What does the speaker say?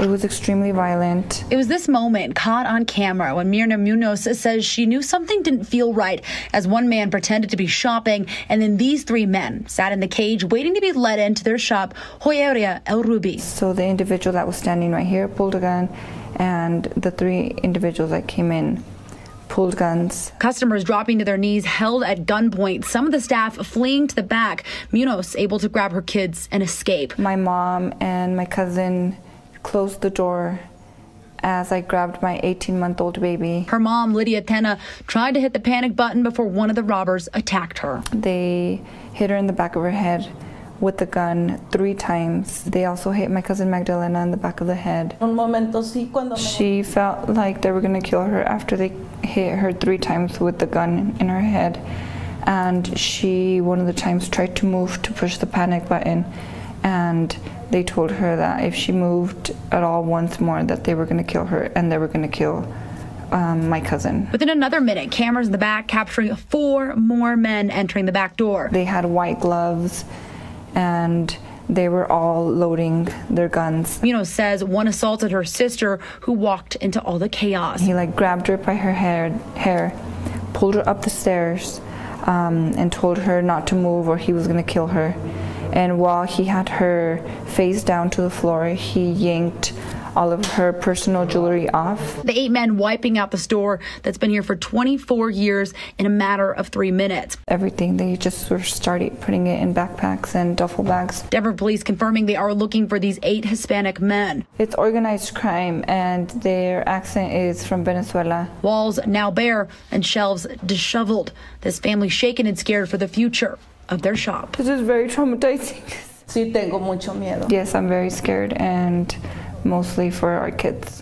It was extremely violent. It was this moment caught on camera when Mirna Munoz says she knew something didn't feel right as one man pretended to be shopping and then these three men sat in the cage waiting to be let into their shop, Joyeria El Ruby. So the individual that was standing right here pulled a gun and the three individuals that came in pulled guns. Customers dropping to their knees, held at gunpoint. Some of the staff fleeing to the back. Munoz able to grab her kids and escape. My mom and my cousin closed the door as I grabbed my 18 month old baby. Her mom, Lydia Tena, tried to hit the panic button before one of the robbers attacked her. They hit her in the back of her head with the gun three times. They also hit my cousin Magdalena in the back of the head. She felt like they were going to kill her after they hit her three times with the gun in her head. And she, one of the times, tried to move to push the panic button. And they told her that if she moved at all once more, that they were going to kill her and they were going to kill um, my cousin. Within another minute, cameras in the back capturing four more men entering the back door. They had white gloves and they were all loading their guns. Munoz says one assaulted her sister who walked into all the chaos. He like grabbed her by her hair, hair pulled her up the stairs, um, and told her not to move or he was going to kill her. And while he had her face down to the floor, he yanked all of her personal jewelry off. The eight men wiping out the store that's been here for 24 years in a matter of three minutes. Everything, they just sort of started putting it in backpacks and duffel bags. Denver police confirming they are looking for these eight Hispanic men. It's organized crime and their accent is from Venezuela. Walls now bare and shelves disheveled. This family shaken and scared for the future of their shop. This is very traumatizing. Sí, tengo mucho miedo. Yes, I'm very scared and mostly for our kids.